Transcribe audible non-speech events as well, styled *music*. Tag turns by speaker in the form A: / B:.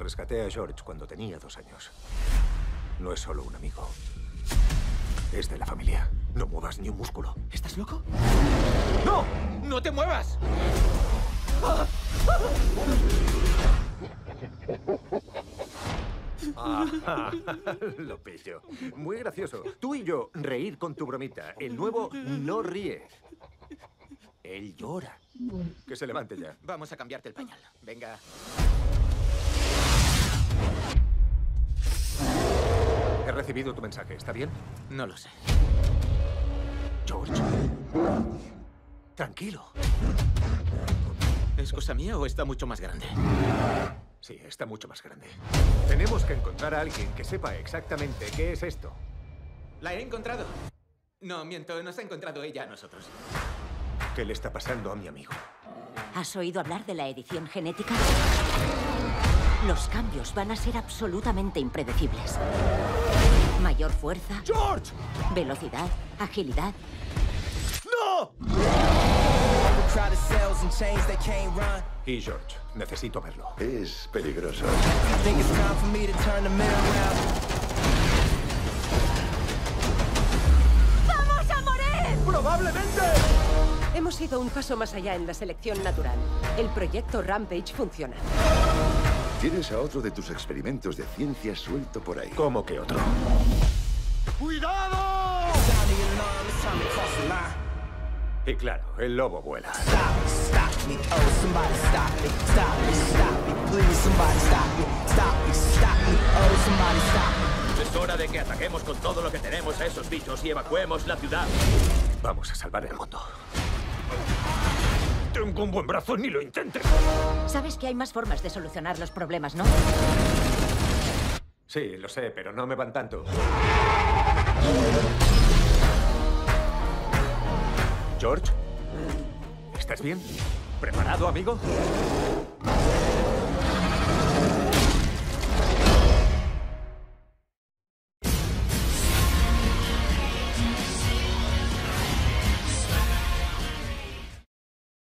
A: Rescaté a George cuando tenía dos años. No es solo un amigo. Es de la familia. No muevas ni un músculo.
B: ¿Estás loco?
A: ¡No!
B: ¡No te muevas!
A: Ah, *laughs* lo pillo. Muy gracioso. Tú y yo, reír con tu bromita. El nuevo no ríe. Él llora. Que se levante ya.
B: Vamos a cambiarte el pañal. Venga.
A: He recibido tu mensaje. ¿Está bien?
B: No lo sé.
A: George. Tranquilo.
B: ¿Es cosa mía o está mucho más grande?
A: Sí, está mucho más grande. Tenemos que encontrar a alguien que sepa exactamente qué es esto.
B: ¿La he encontrado? No, miento, nos ha encontrado ella a nosotros.
A: ¿Qué le está pasando a mi amigo?
C: ¿Has oído hablar de la edición genética? Los cambios van a ser absolutamente impredecibles. Mayor fuerza,
A: ¡George!
C: velocidad, agilidad.
A: ¡No! Y George, necesito verlo.
D: Es peligroso.
C: ¡Vamos a morir!
A: ¡Probablemente!
E: Hemos ido un paso más allá en la selección natural. El proyecto Rampage funciona.
D: Tienes a otro de tus experimentos de ciencia suelto por ahí.
A: ¿Cómo que otro? ¡Cuidado! Y claro, el lobo vuela.
F: Es hora de que ataquemos con todo lo que tenemos a esos bichos y evacuemos la ciudad.
A: Vamos a salvar el mundo. Tengo un buen brazo, ni lo intentes.
C: Sabes que hay más formas de solucionar los problemas, ¿no?
A: Sí, lo sé, pero no me van tanto. George, ¿estás bien? ¿Preparado, amigo?